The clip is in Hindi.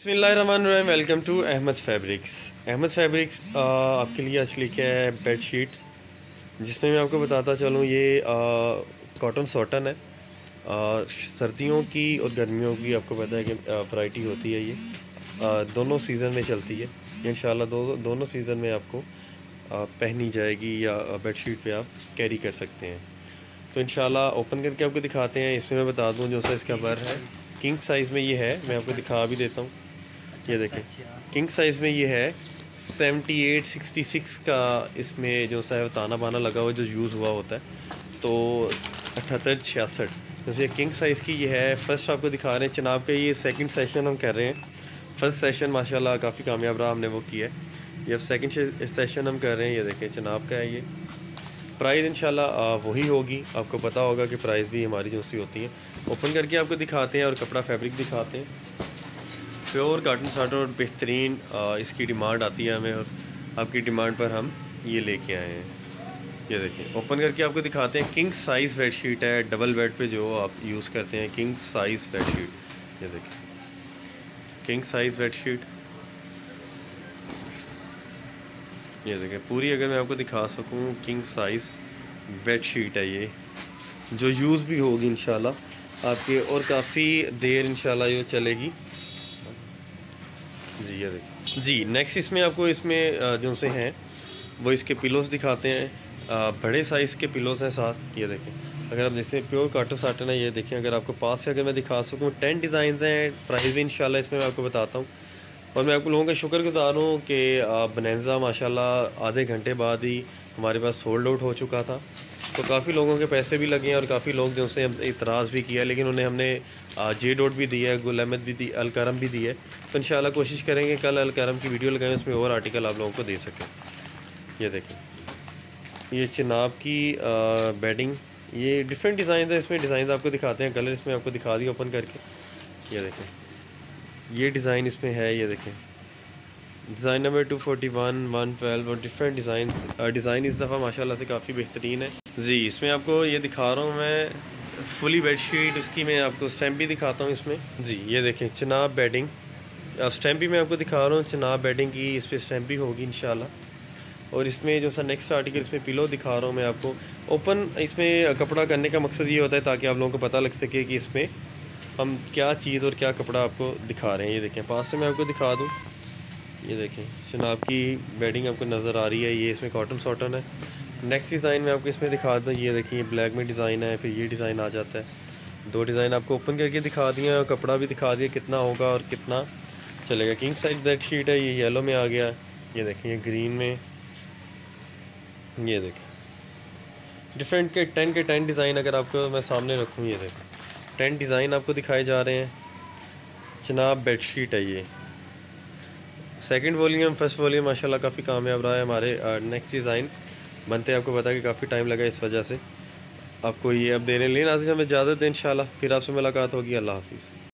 बसमीम welcome to Ahmad fabrics. Ahmad fabrics आपके लिए आज लेके है बेड शीट जिसमें मैं आपको बताता चलूँ ये कॉटन सॉटन है। आ, सर्दियों की और गर्मियों की आपको पता है कि वैरायटी होती है ये। आ, दोनों सीज़न में चलती है। इन दो दोनों सीज़न में आपको आ, पहनी जाएगी या बेड शीट पर आप कैरी कर सकते हैं। तो इन ओपन करके आपको दिखाते हैं। इसमें मैं बता दूँ जो सा इसका बर है। किंग साइज़ में ये है। मैं आपको दिखा भी देता हूँ। ये देखें किंग साइज़ में ये है। सेवेंटी एट सिक्सटी सिक्स का इसमें जो सा है ताना बाना लगा हुआ जो यूज़ हुआ होता है तो अठहत्तर छियासठ। जैसे किंग साइज़ की ये है। फ़र्स्ट आपको दिखा रहे हैं चनाब का। ये सेकंड सेशन हम कर रहे हैं। फ़र्स्ट सेशन माशाल्लाह काफ़ी कामयाब रहा हमने वो किया है। ये अब सेकंड सेशन हम कर रहे हैं। ये देखें चनाब का है ये। प्राइस इंशाल्लाह वही होगी। आपको पता होगा कि प्राइस भी हमारी जो सी होती है। ओपन करके आपको दिखाते हैं और कपड़ा फैब्रिक दिखाते हैं। प्योर काटन साटर और बेहतरीन इसकी डिमांड आती है हमें और आपकी डिमांड पर हम ये लेके आए हैं। ये देखिए ओपन करके आपको दिखाते हैं किंग साइज़ बेड शीट है डबल बेड पे जो आप यूज़ करते हैं किंग साइज़ बेड शीट ये देखिए किंग साइज़ बेड शीट ये देखिए, पूरी अगर मैं आपको दिखा सकूँ किंग साइज़ बेड शीट है ये, जो यूज़ भी होगी इन आपके और काफ़ी देर इन ये चलेगी। जी, ये देखिए। जी नेक्स्ट इसमें आपको इसमें जो से हैं, वो इसके पिलोस दिखाते हैं। बड़े साइज़ के पिलोस हैं साथ, ये देखें अगर आप जैसे प्योर काटो साटन है, ये देखें अगर आपको पास से अगर मैं दिखा सकूँ टेन डिज़ाइन हैं प्राइस भी इंशाल्लाह इसमें मैं आपको बताता हूँ। और मैं आपको लोगों का शुक्र गुजार हूँ कि बनैजा माशाल्लाह, आधे घंटे बाद ही हमारे पास सोल्ड आउट हो चुका था। तो काफ़ी लोगों के पैसे भी लगे हैं और काफ़ी लोग जो उनसे इतराज़ भी किया लेकिन उन्हें हमने जे डोट भी दिया है गुल अहमद भी दी अलकरम भी दी है। तो इन कोशिश करेंगे कल अलकरम की वीडियो लगाएँ, उसमें और आर्टिकल आप लोगों को दे सकें। ये देखें। ये चिनाब की बेडिंग ये डिफरेंट डिज़ाइन है, इसमें डिज़ाइन आपको दिखाते हैं कलर इसमें आपको दिखा दिया ओपन करके। ये देखें। ये डिज़ाइन इसमें है, ये देखें। Design number two forty one one twelve और डिफरेंट डिज़ाइन डिज़ाइन इस दफ़ा माशाल्लाह से काफ़ी बेहतरीन है। जी, इसमें आपको ये दिखा रहा हूँ मैं फुली बेडशीट उसकी मैं आपको स्टैम्प भी दिखाता हूँ इसमें। जी, ये देखें, चनाब बेडिंग अब स्टैम्प भी मैं आपको दिखा रहा हूँ, चनाब बेडिंग की इस पर स्टैम्प भी होगी इन और इसमें जो सा नेक्स्ट आर्टिकल इसमें पिलो दिखा रहा हूँ मैं आपको। ओपन इसमें कपड़ा करने का मकसद ये होता है ताकि आप लोगों को पता लग सके कि इसमें हम क्या चीज़ और क्या कपड़ा आपको दिखा रहे हैं। ये देखें, पास से मैं आपको दिखा दूँ। ये देखें चनाब की बेडिंग आपको नज़र आ रही है, ये इसमें कॉटन सॉटन है। नेक्स्ट डिज़ाइन में आपको इसमें दिखा दूँ, ये देखिए ब्लैक में डिज़ाइन है, फिर ये डिज़ाइन आ जाता है। दो डिज़ाइन आपको ओपन करके दिखा दिए और कपड़ा भी दिखा दिया कितना होगा और कितना चलेगा। किंग साइज़ बेड शीट है, ये येलो में आ गया। ये देखें, ये ग्रीन में। ये देखें। डिफरेंट के टेन के टेन डिज़ाइन अगर आपको मैं सामने रखूँ, ये देखें। टेन डिज़ाइन आपको दिखाए जा रहे हैं। जनाब बेड शीट है ये। सेकंड वॉल्यूम फ़र्स्ट वॉल्यूम माशाल्लाह काफ़ी कामयाब रहा है हमारे नेक्स्ट डिज़ाइन बनते आपको पता कि काफ़ी टाइम लगा इस वजह से। आपको ये अब देने लें आज हमें इजाज़त दें इन फिर आपसे मुलाकात होगी, अल्लाह हाफिज़।